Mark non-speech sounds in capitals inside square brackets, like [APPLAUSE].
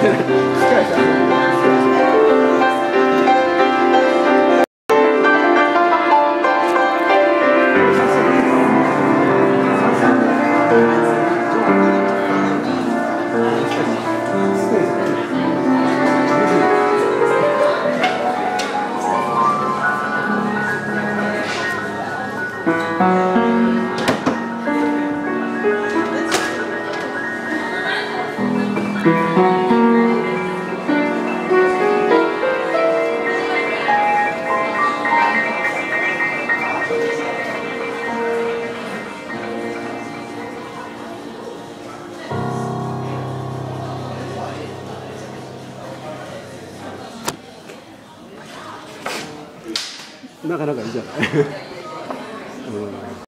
Thank mm -hmm. you. なかなかいいじゃない。う [LAUGHS] ん